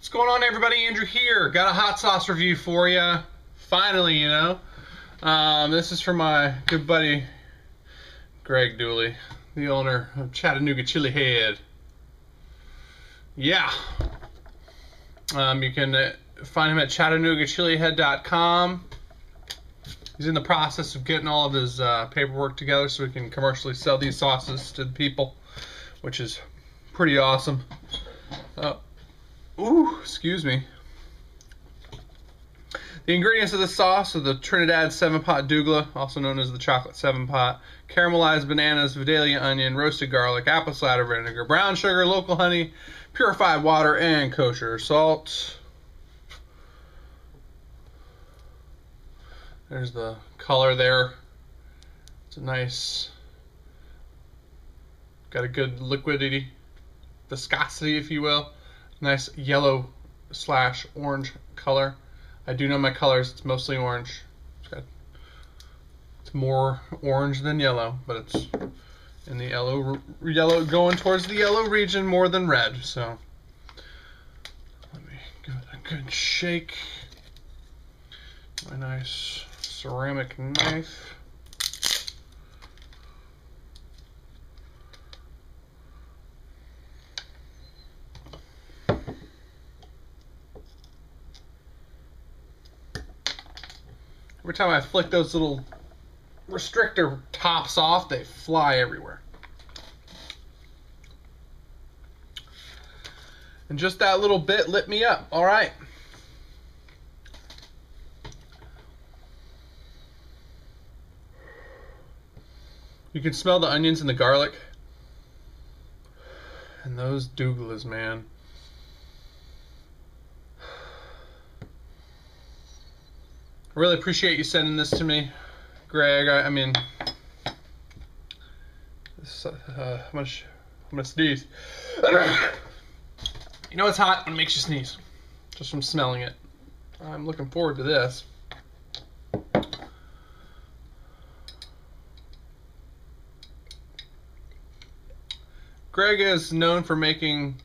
What's going on, everybody? Andrew here. Got a hot sauce review for you. Finally, you know. Um, this is from my good buddy Greg Dooley, the owner of Chattanooga Chilehead. Yeah. Um, you can uh, find him at ChattanoogaChilehead.com. He's in the process of getting all of his uh, paperwork together so we can commercially sell these sauces to the people, which is pretty awesome. Uh, ooh, excuse me. The ingredients of the sauce are the Trinidad 7 Pot Douglah, also known as the Chocolate 7 Pot, caramelized bananas, Vidalia onion, roasted garlic, apple cider vinegar, brown sugar, local honey, purified water, and kosher salt. There's the color there. It's a nice, got a good liquidity, viscosity, if you will. Nice yellow slash orange color. I do know my colors. It's mostly orange. It's, got, it's more orange than yellow, but it's in the yellow, yellow going towards the yellow region more than red. So let me give it a good shake. My nice ceramic knife. Every time I flick those little restrictor tops off, they fly everywhere. And just that little bit lit me up. All right. You can smell the onions and the garlic. And those Douglahs, man. Really appreciate you sending this to me, Greg. I, I mean, this, uh? I'm gonna sneeze. you know it's hot when it makes you sneeze, just from smelling it. I'm looking forward to this. Greg is known for making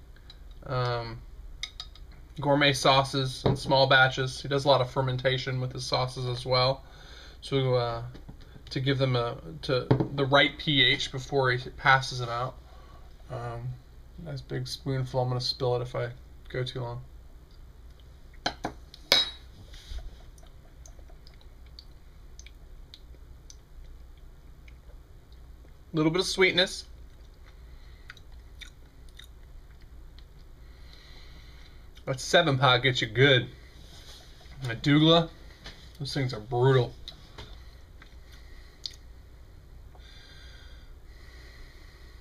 um, gourmet sauces in small batches. He does a lot of fermentation with his sauces as well, so uh, to give them a to the right pH before he passes them out. Um, nice big spoonful. I'm gonna spill it if I go too long. A little bit of sweetness. That seven pot gets you good. A Douglah, those things are brutal.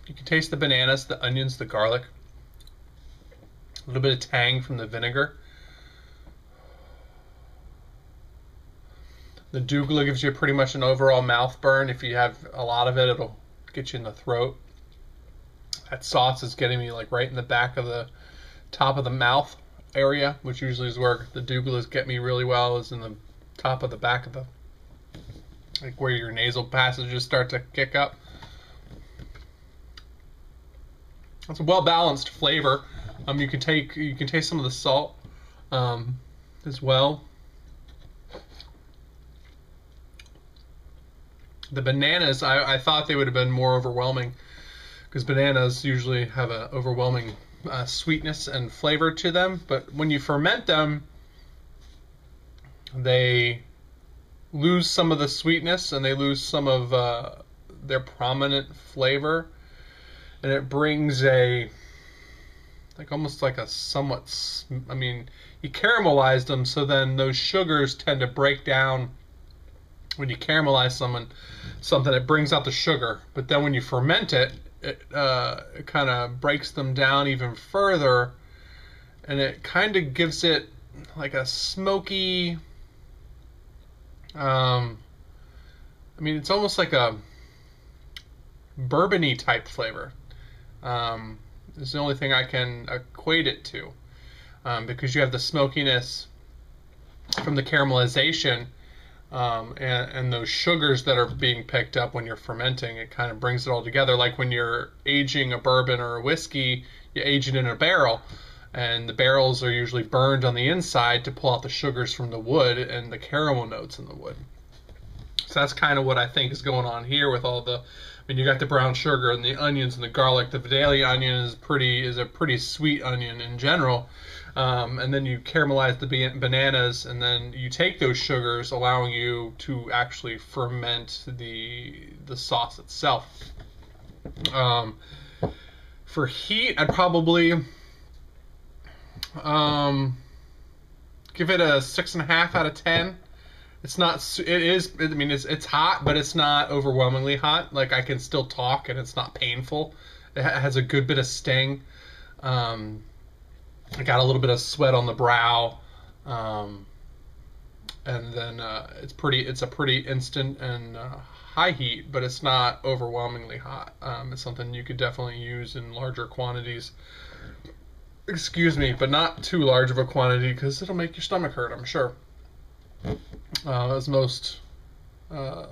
You can taste the bananas, the onions, the garlic. A little bit of tang from the vinegar. The Douglah gives you pretty much an overall mouth burn. If you have a lot of it, it'll get you in the throat. That sauce is getting me like right in the back of the top of the mouth area, which usually is where the Douglahs get me really well, is in the top of the back of the, like where your nasal passages start to kick up. It's a well balanced flavor. Um, you can take you can taste some of the salt, um, as well. The bananas, I, I thought they would have been more overwhelming, because bananas usually have an overwhelming uh, sweetness and flavor to them, but when you ferment them, they lose some of the sweetness and they lose some of uh, their prominent flavor, and it brings a like almost like a somewhat. I mean, you caramelized them, so then those sugars tend to break down when you caramelize someone something it brings out the sugar but then when you ferment it it, uh, kind of breaks them down even further, and it kind of gives it like a smoky. Um, I mean, it's almost like a bourbony type flavor. Um, is the only thing I can equate it to, um, because you have the smokiness from the caramelization um, and, and those sugars that are being picked up when you're fermenting, it kind of brings it all together. Like when you're aging a bourbon or a whiskey, you age it in a barrel, and the barrels are usually burned on the inside to pull out the sugars from the wood and the caramel notes in the wood. So that's kind of what I think is going on here with all the. I mean, you got the brown sugar and the onions and the garlic. The Vidalia onion is pretty is a pretty sweet onion in general, um, and then you caramelize the bananas, and then you take those sugars, allowing you to actually ferment the the sauce itself. Um, for heat, I'd probably um, give it a six and a half out of ten. It's not. It is. I mean, it's it's hot, but it's not overwhelmingly hot. Like I can still talk, and it's not painful. It has a good bit of sting. Um, I got a little bit of sweat on the brow, um, and then uh, it's pretty. It's a pretty instant and uh, high heat, but it's not overwhelmingly hot. Um, it's something you could definitely use in larger quantities. Excuse me, but not too large of a quantity because it'll make your stomach hurt. I'm sure uh, as most uh,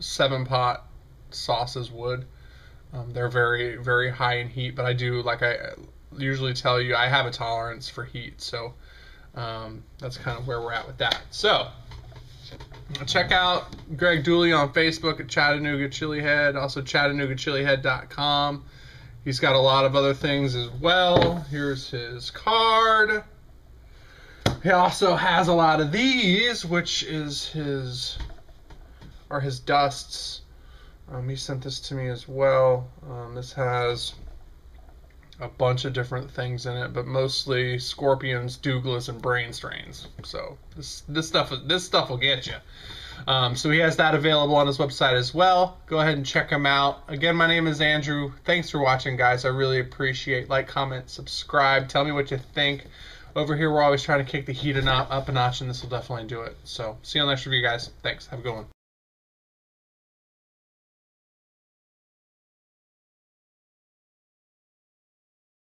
seven pot sauces would. Um, they're very very high in heat, but I do like I usually tell you I have a tolerance for heat, so um, that's kind of where we're at with that. So check out Greg Dooley on Facebook at Chattanooga Chilehead, also ChattanoogaChilehead.com. He's got a lot of other things as well. Here's his card. He also has a lot of these, which is his are his dusts. Um, he sent this to me as well. Um, this has a bunch of different things in it, but mostly scorpions, Douglahs, and brain strains. So this this stuff this stuff will get you. Um, so he has that available on his website as well. Go ahead and check him out. Again, my name is Andrew. Thanks for watching, guys. I really appreciate like, comment, subscribe. Tell me what you think. Over here, we're always trying to kick the heat up a notch, and this will definitely do it. So, see you on the next review, guys. Thanks. Have a good one.